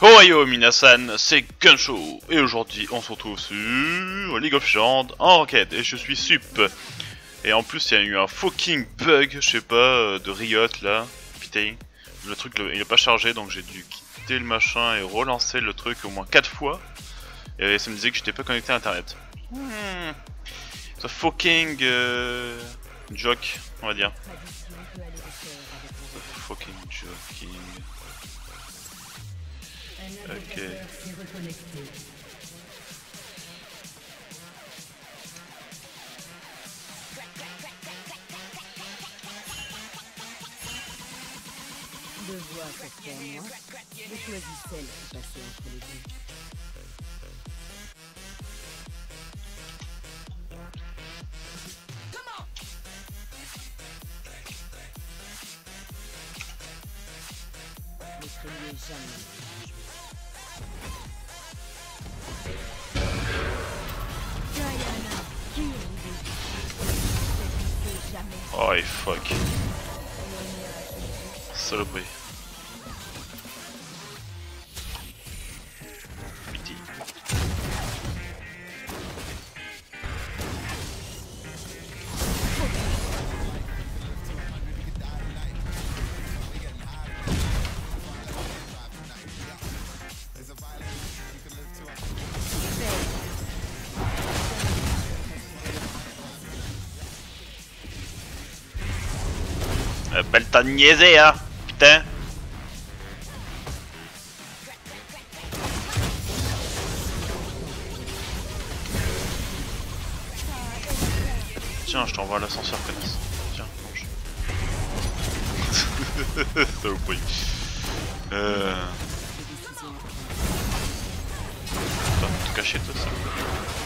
Ohio Minasan, c'est Gunshow et aujourd'hui on se retrouve sur League of Legends en enquête et je suis sup. Et en plus il y a eu un fucking bug, je sais pas, euh, de Riot là. Putain, le truc il est pas chargé donc j'ai dû quitter le machin et relancer le truc au moins 4 fois. Et ça me disait que j'étais pas connecté à internet. Hmm. The fucking euh, joke, on va dire. The fucking joking. Ok. Deux voix à moi. Je choisis celle qui passait entre les deux. Jamais. fuck. Surubei. T'as niaisé hein Putain Tiens, je t'envoie l'ascenseur, connasse. Tiens, mange. Saloperie. Euh... Attends, te cacher toi ça.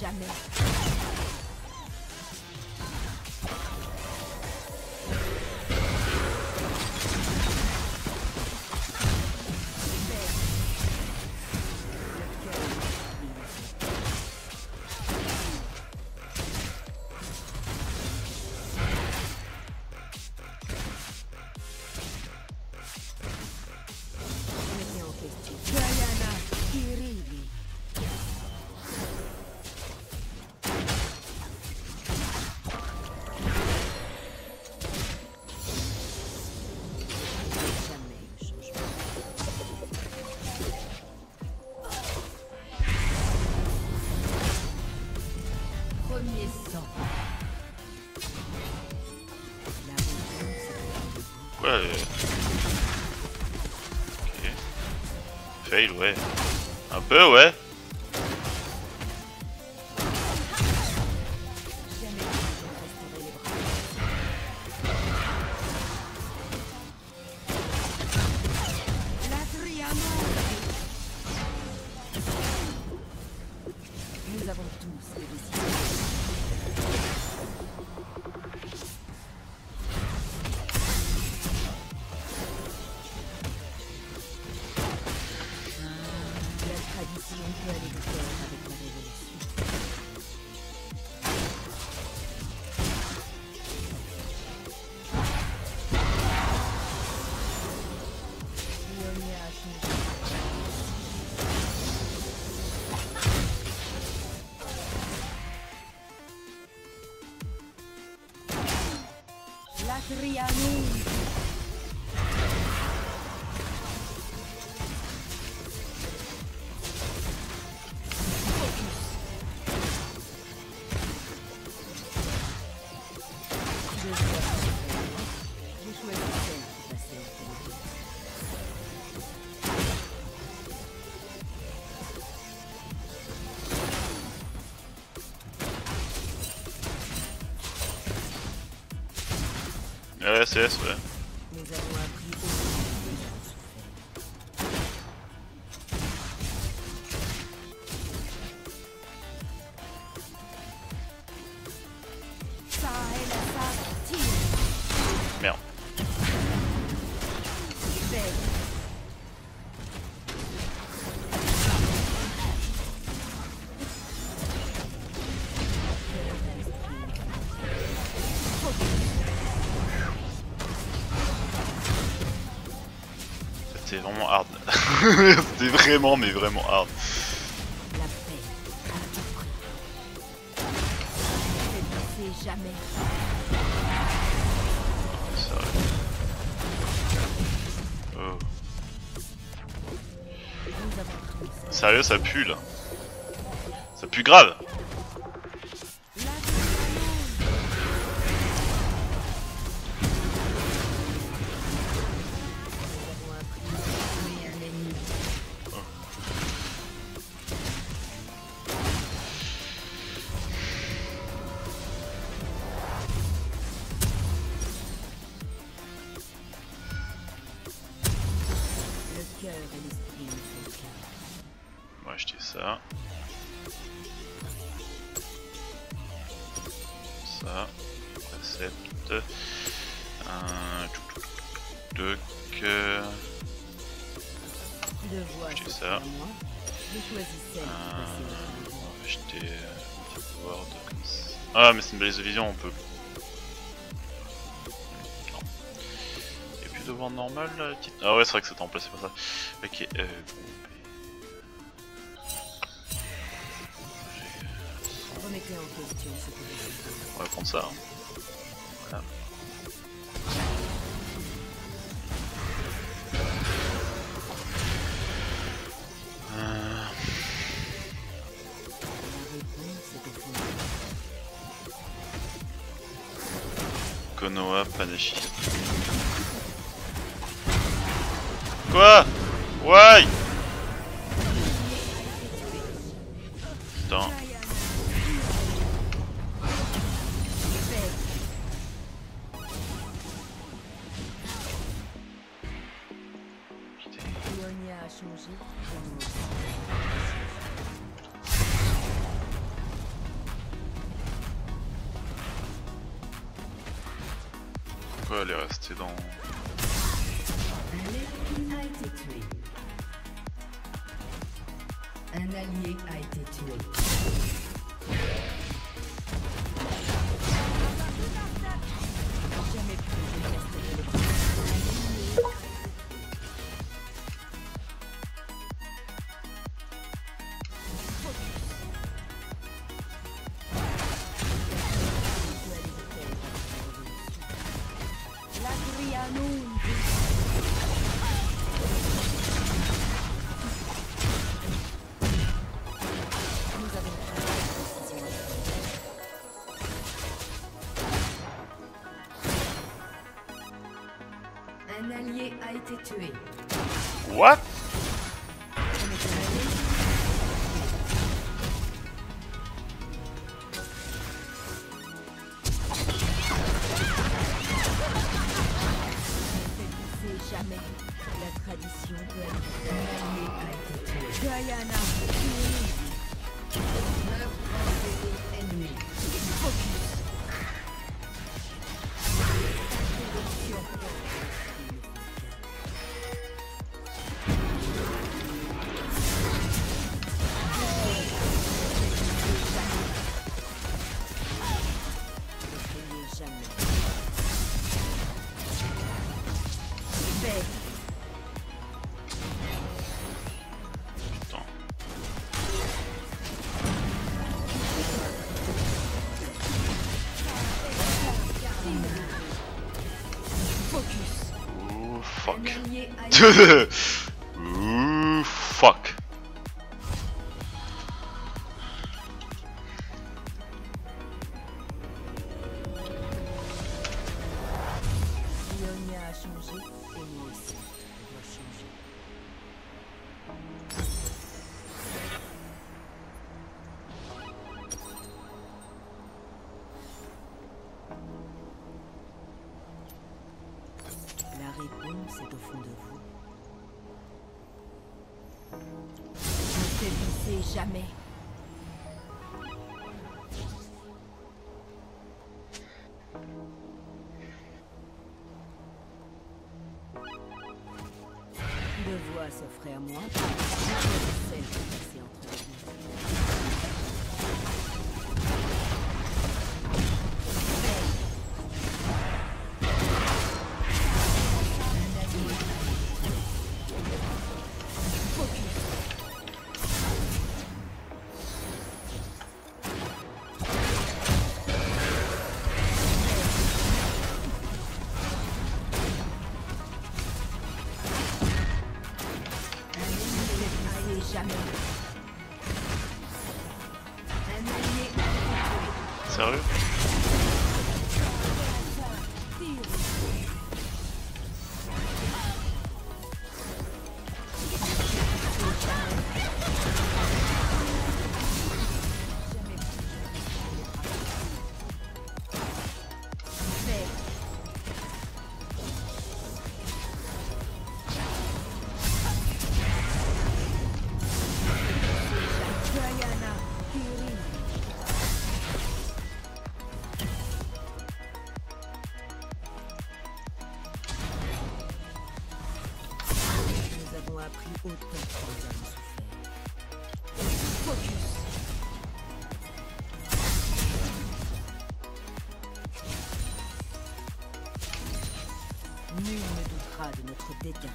Jamais. Ouais. Un peu, ouais. L'Adriano Je Ouais, CS, ouais. Vraiment hard. c'était vraiment, mais vraiment hard. Jamais. Oh. Sérieux, ça pue là. Ça pue grave. Acheter ça. Ça. Accepte. Un. Acheter ça. Un. passera. On va acheter. euh, comme ça. Ah, mais c'est une balise de vision, on peut. Non. Y'a plus de board normal là la petite- Ah ouais, c'est vrai que c'était remplacé par ça. Ok, euh. On va prendre ça. hein. Voilà. Euh. Konoha Panashi. Quoi? Why? A été fuck. S'offraient à moi. de notre dégât.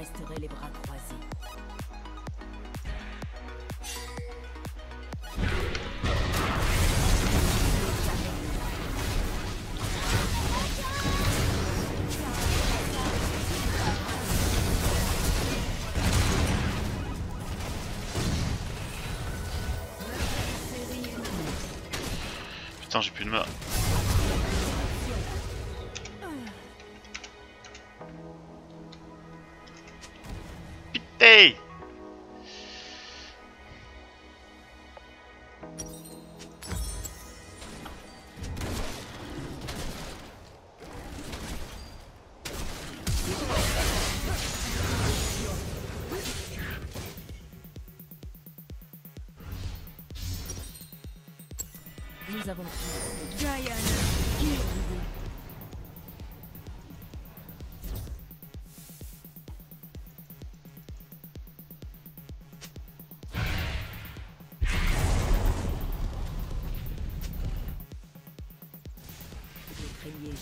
resterai les bras croisés. Putain, j'ai plus de main.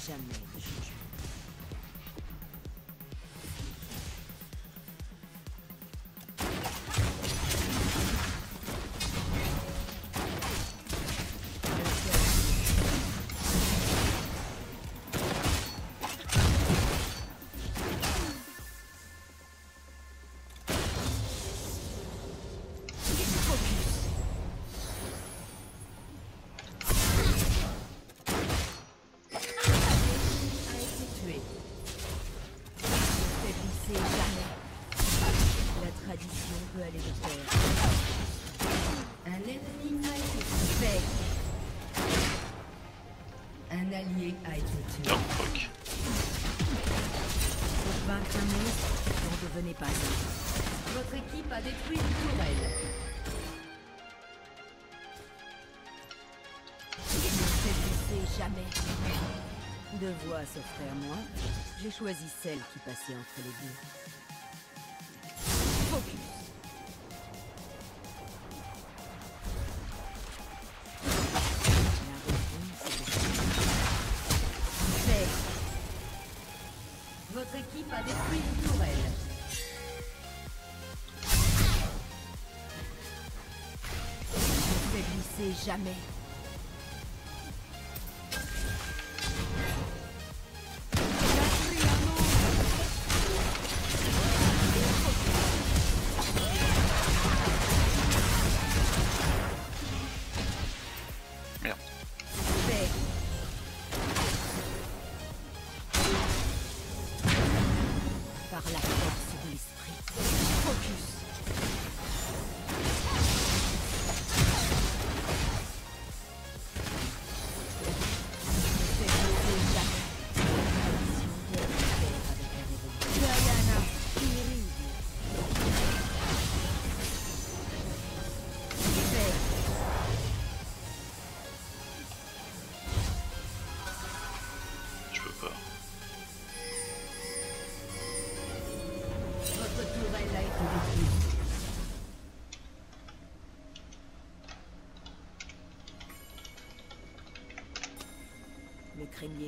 damage. Votre équipe a détruit une tourelle. Ne jamais. Deux voix s'offraient à moi. J'ai choisi celle qui passait entre les deux. Focus. Votre équipe a détruit une tourelle. jamais.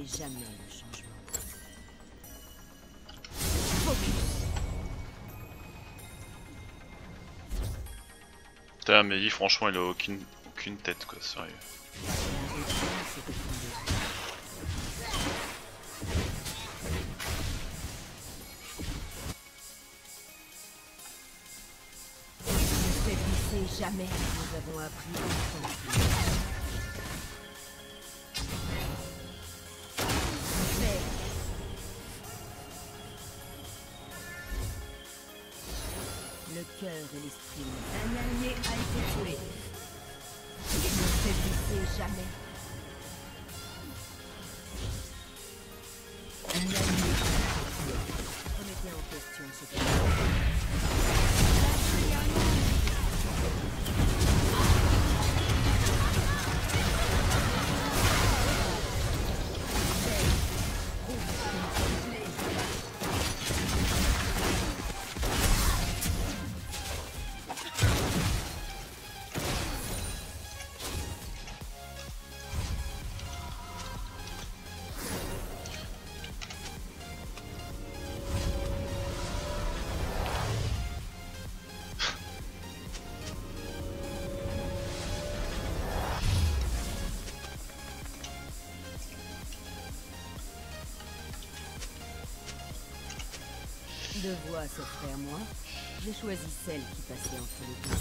Jamais le changement. Putain, mais lui, franchement, il a aucune, aucune tête, quoi, sérieux. Ne jamais. Nous avons appris ensemble. Cœur et l'esprit. Un allié a été tué. Ne faiblissez jamais. Un allié a été tué. Remettez en question ce que Deux voix s'offraient à moi. J'ai choisi celle qui passait entre les deux.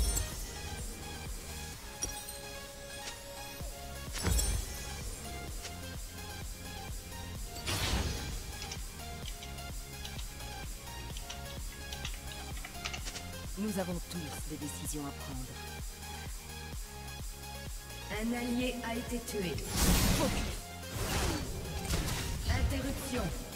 Nous avons tous des décisions à prendre. Un allié a été tué. Interruption.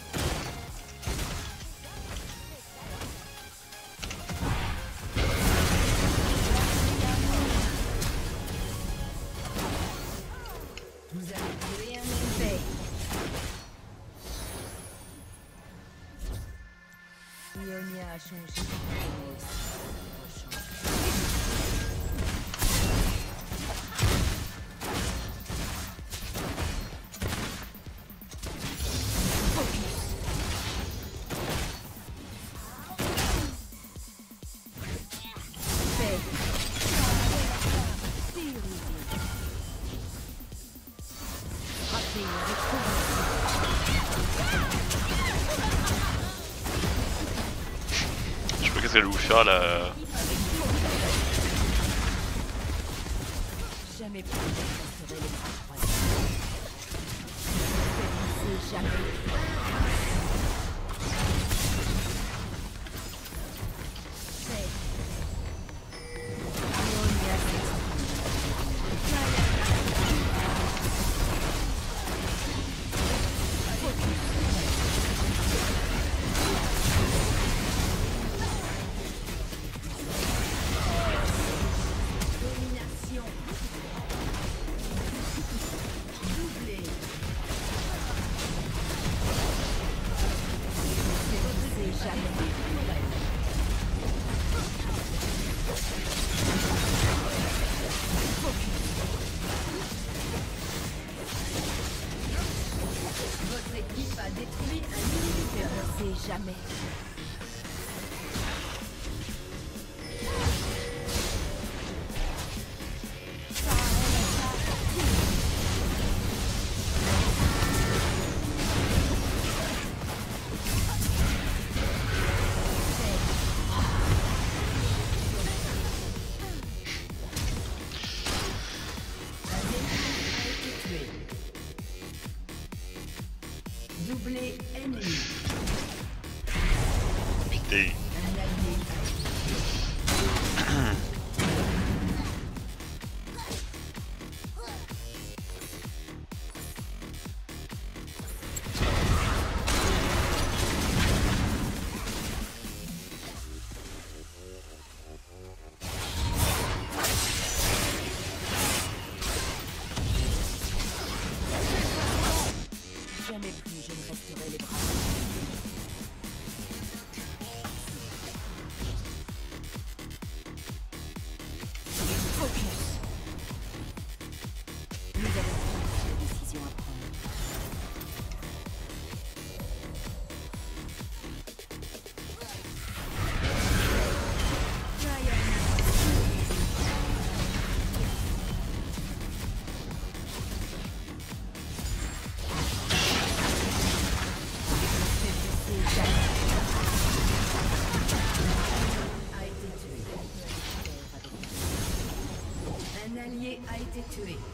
Faire là. Jamais je Doublé ennemi. Putain. Été tué.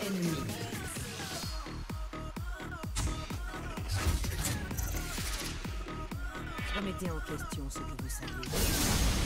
Ennemi. Remettez en question ce que vous savez.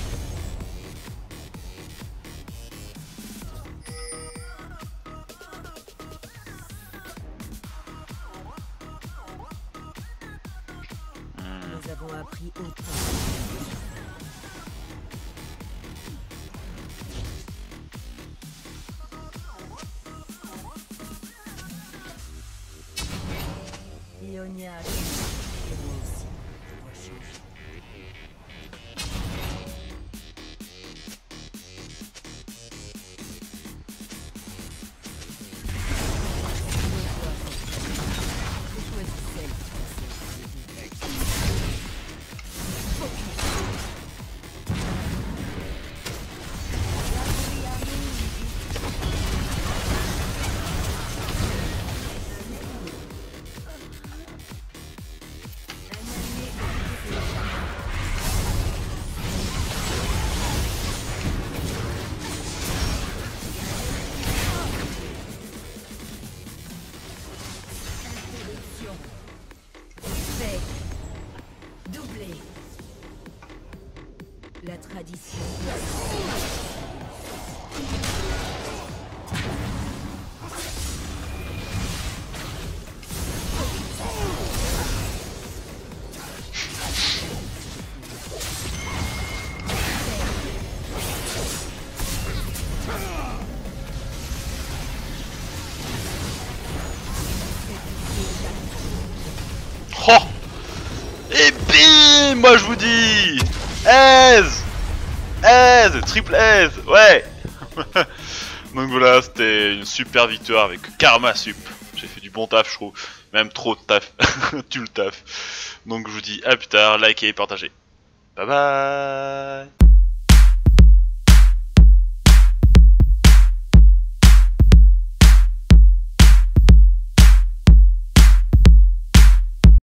Je vous dis Aise Aise Triple aise Ouais Donc voilà, c'était une super victoire avec Karma Sup. J'ai fait du bon taf, je trouve. Même trop de taf. tu le taf. Donc je vous dis à plus tard, likez et partagez. Bye bye